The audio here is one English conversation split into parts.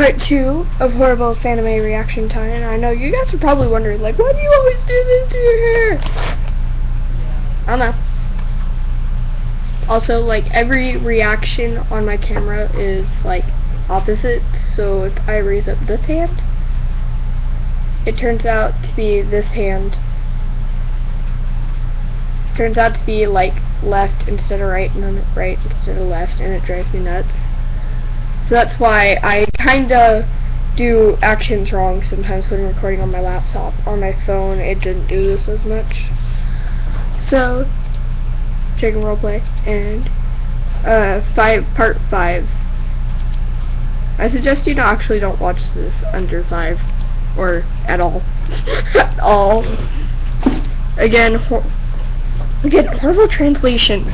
part two of horrible anime reaction time. And I know you guys are probably wondering, like, why do you always do this to your hair? I don't know. Also, like, every reaction on my camera is, like, opposite. So if I raise up this hand, it turns out to be this hand. Turns out to be, like, left instead of right, and then right instead of left, and it drives me nuts. So that's why I kinda do actions wrong sometimes when recording on my laptop. On my phone, it didn't do this as much. So, chicken roleplay, and, uh, five, part five. I suggest you actually don't watch this under five, or at all. at all. Again, Again, horrible translation.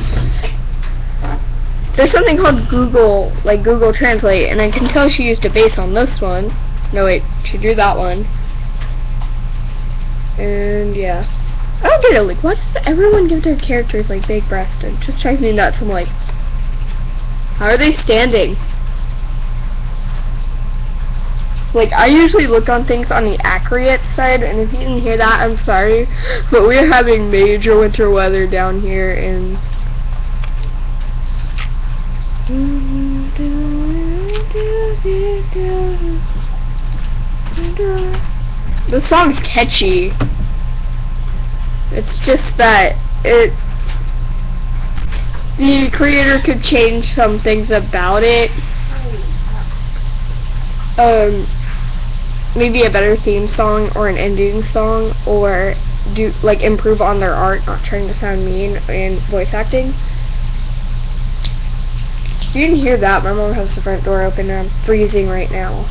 There's something called Google, like Google Translate, and I can tell she used a base on this one. No, wait, she drew that one. And, yeah. I don't get it, like, why does everyone give their characters, like, big breasts? It just drives me nuts. I'm like, how are they standing? Like, I usually look on things on the accurate side, and if you didn't hear that, I'm sorry. But we're having major winter weather down here, and... The song's catchy. It's just that it the creator could change some things about it. Um, maybe a better theme song or an ending song or do like improve on their art, not trying to sound mean in voice acting. You didn't hear that. My mom has the front door open and I'm freezing right now.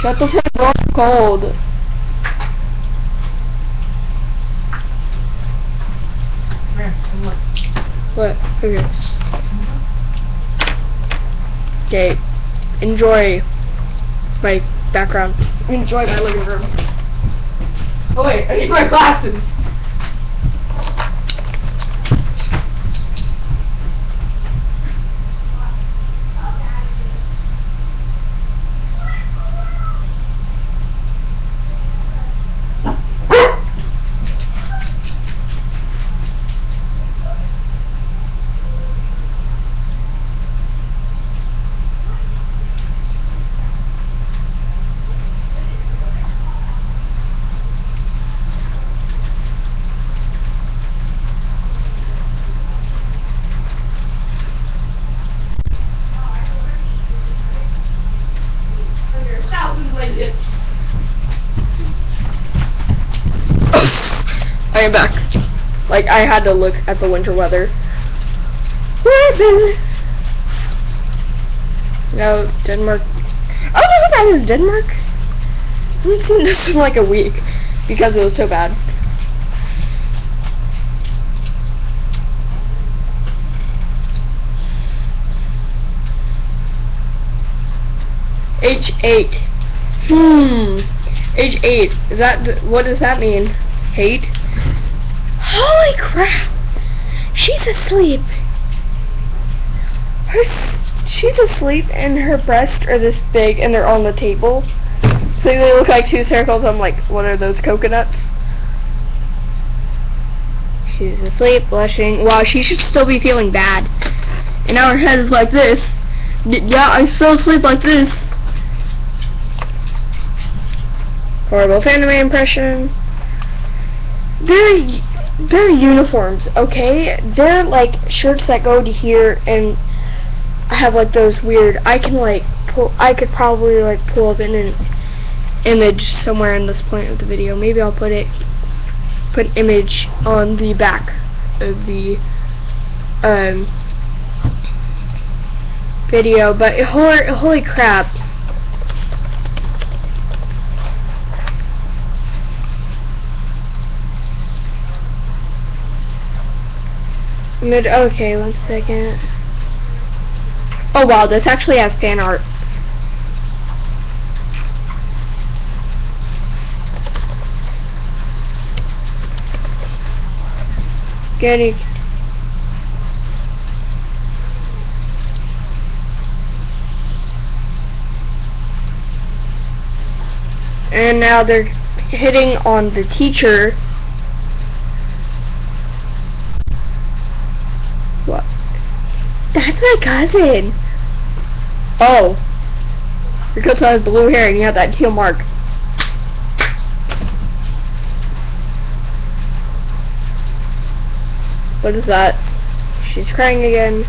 Shut the front door, it's cold. What? Okay. Okay. Enjoy my background. Enjoy my living room. Oh wait, I need my glasses. I am back. Like, I had to look at the winter weather. No, Denmark. I don't know if that was Denmark. I haven't this in like a week because it was so bad. H8. Hmm. H8. Is that, what does that mean? Hate? Holy crap! She's asleep. Her, she's asleep and her breasts are this big and they're on the table. So they look like two circles. I'm like, what are those coconuts? She's asleep, blushing. Wow, she should still be feeling bad. And now her head is like this. Yeah, I still sleep like this. Horrible anime impression. Very they're uniforms, okay? They're like shirts that go to here and have like those weird. I can like pull. I could probably like pull up in an image somewhere in this point of the video. Maybe I'll put it put an image on the back of the um video. But holy, holy crap! Mid okay, one second. Oh wow, this actually has fan art. Getting And now they're hitting on the teacher That's my cousin. Oh. Your cousin has blue hair and you have that teal mark. What is that? She's crying again.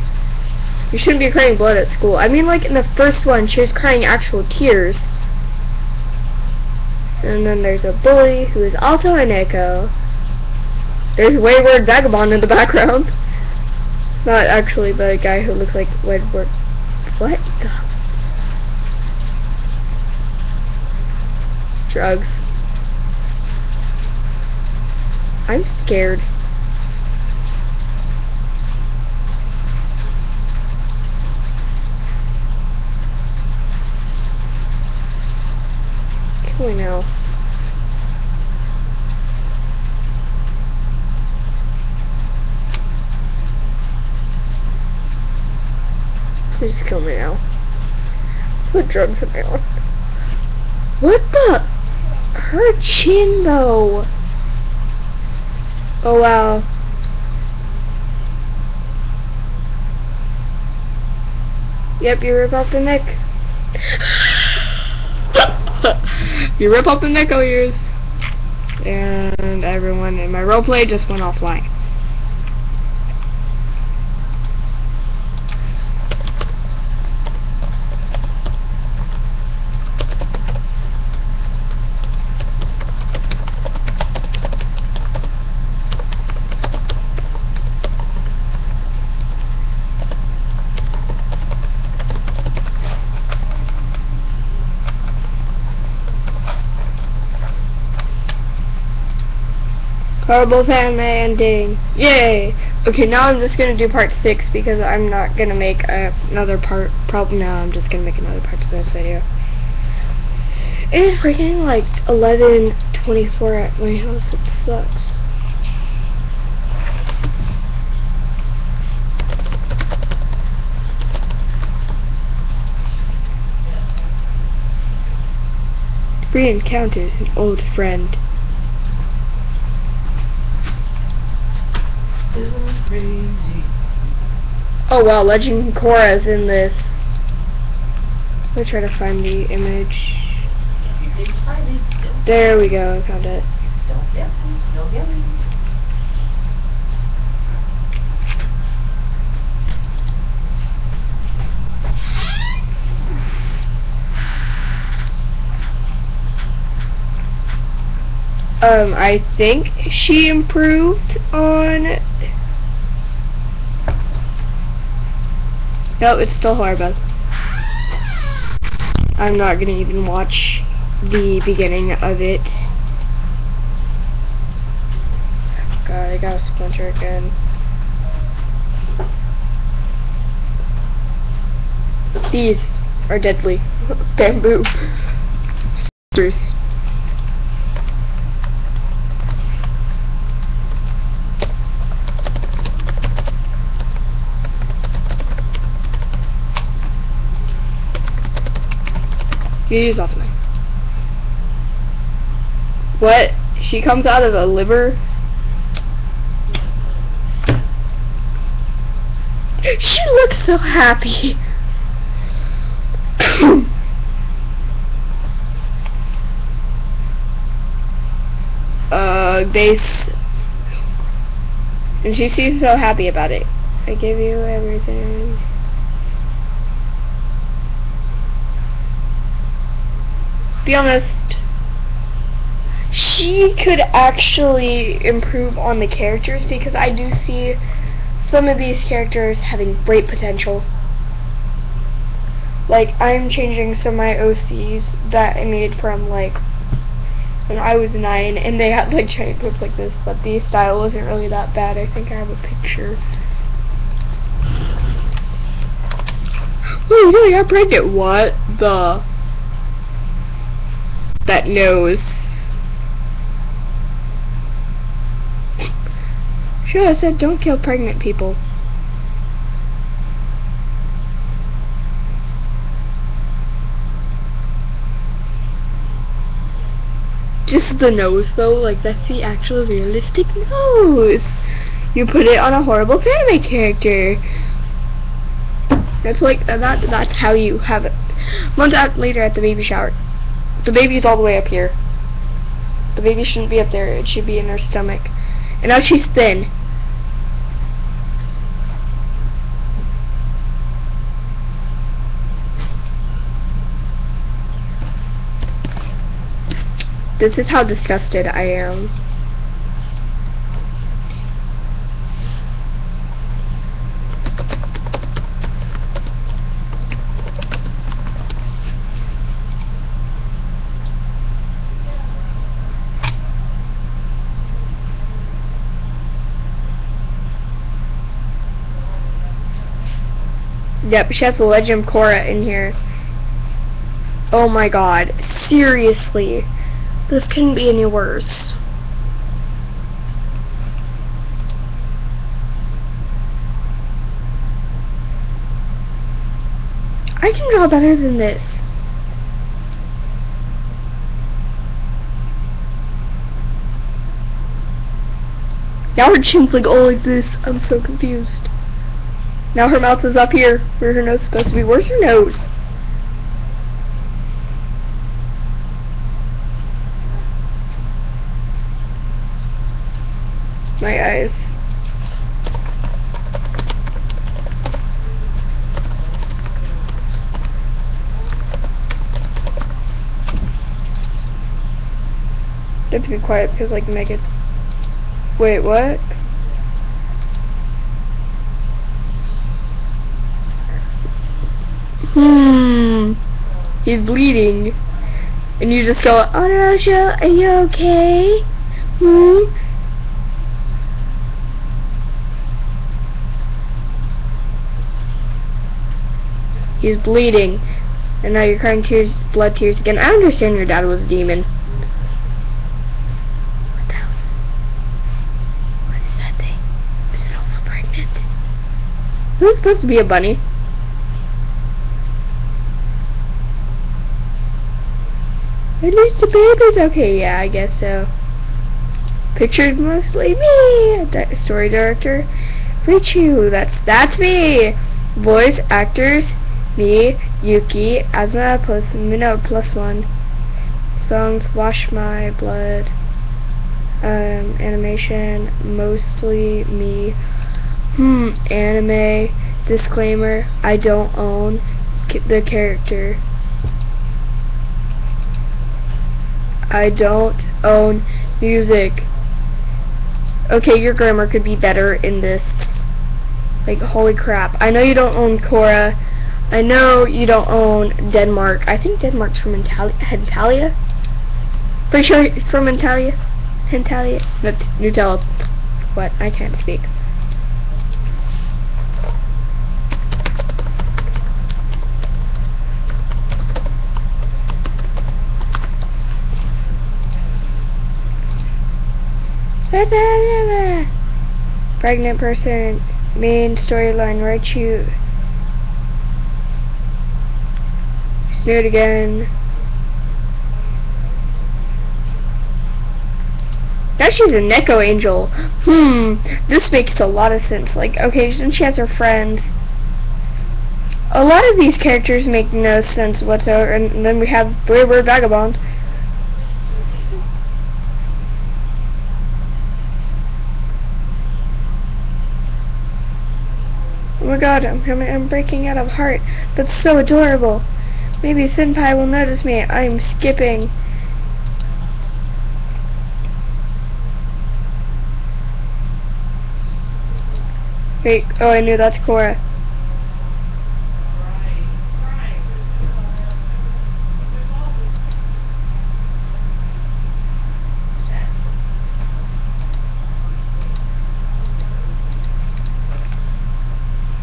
You shouldn't be crying blood at school. I mean, like, in the first one, she was crying actual tears. And then there's a bully who is also a neko. There's Wayward Vagabond in the background. Not actually, but a guy who looks like Wayward. What? Drugs. I'm scared. Kill me now. Kill me now. Put drugs in my arm. What the? Her chin though. Oh wow. Yep, you rip off the neck. you rip off the neck oh, ears. And everyone in my roleplay just went offline. Horrible fan ending. Yay! Okay, now I'm just gonna do part 6 because I'm not gonna make another part. Probably now I'm just gonna make another part to this video. It is freaking like 11.24 at my house. It sucks. Three encounters an old friend. Oh wow, Legend Korra's in this. Let me try to find the image. There we go, I found it. Um, I think she improved on... No, it's still horrible. I'm not gonna even watch the beginning of it. God, I got a splinter again. These are deadly. Bamboo. Spruce. Use me. What? She comes out of a liver? She looks so happy. uh, base. And she seems so happy about it. I give you everything. Be honest, she could actually improve on the characters because I do see some of these characters having great potential. Like, I'm changing some of my OCs that I made from, like, when I was 9, and they had, like, giant clips like this, but the style wasn't really that bad. I think I have a picture. Oh, you got pregnant. What the? That nose. Sure, I said don't kill pregnant people. just the nose though, like that's the actual realistic nose. You put it on a horrible anime character. That's like that. That's how you have it. Months out later at the baby shower, the baby's all the way up here. The baby shouldn't be up there. It should be in her stomach. And now she's thin. This is how disgusted I am. Yep, she has the Legend of Korra in here. Oh my god. Seriously. This couldn't be any worse. I can draw better than this. Now her chin's like all like this. I'm so confused. Now her mouth is up here, where her nose is supposed to be. Where's her nose? my eyes. You have to be quiet because like Megan. Wait, what? Hmm. He's bleeding. And you just go, oh no, are you okay? Hmm? He's bleeding. And now you're crying tears, blood tears again. I understand your dad was a demon. What the hell? What is that thing? Is it also pregnant? Who's supposed to be a bunny? At least the baby's okay. Yeah, I guess so. Pictured mostly me. Story director. Richu. That's that's me. Voice actors me, Yuki, Asma plus Mino plus one. Songs Wash My Blood. Um, animation, mostly me. Hmm, anime, disclaimer, I don't own the character. I don't own music. Okay, your grammar could be better in this. Like, holy crap. I know you don't own Korra. I know you don't own Denmark. I think Denmark's from Hetalia. Pretty sure it's from. Hetalia. Not Nutella. What? I can't speak. Pregnant person, main storyline, right you it again. Now she's a Neko Angel. Hmm, this makes a lot of sense. Like, okay, then she has her friends. A lot of these characters make no sense whatsoever. And then we have Brave Vagabond. Oh my god, I'm, coming, I'm breaking out of heart. That's so adorable. Maybe Senpai will notice me. I'm skipping. Wait, oh I knew that's Korra.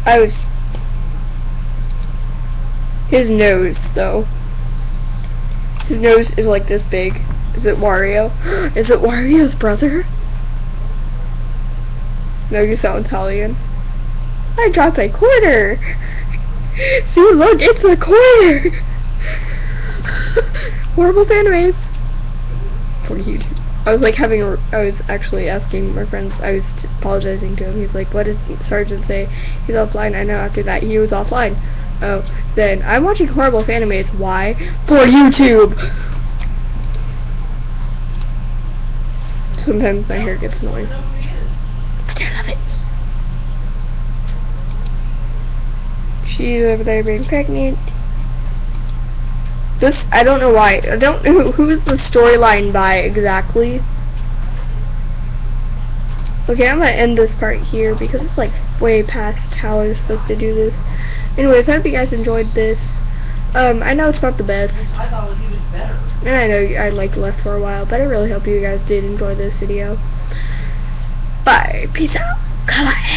I was his nose, though. His nose is like this big. Is it Wario? Is it Wario's brother? No, you sound Italian. I dropped a quarter! See, look, it's a quarter! Horrible fan waves. for YouTube. I was like having a, I was actually asking my friends, I was apologizing to him. He's like, what did Sergeant say? He's offline. I know after that he was offline. Oh, then I'm watching horrible Fanimates. Why? For YouTube! Sometimes my hair gets annoying. I love it. She's over there being pregnant. This, I don't know why. I don't know who is the storyline by exactly. Okay, I'm gonna end this part here because it's like way past how I was supposed to do this. Anyways, I hope you guys enjoyed this. Um, I know it's not the best, I thought it was even better. and I know I like left for a while, but I really hope you guys did enjoy this video. Bye. Peace out. Come on.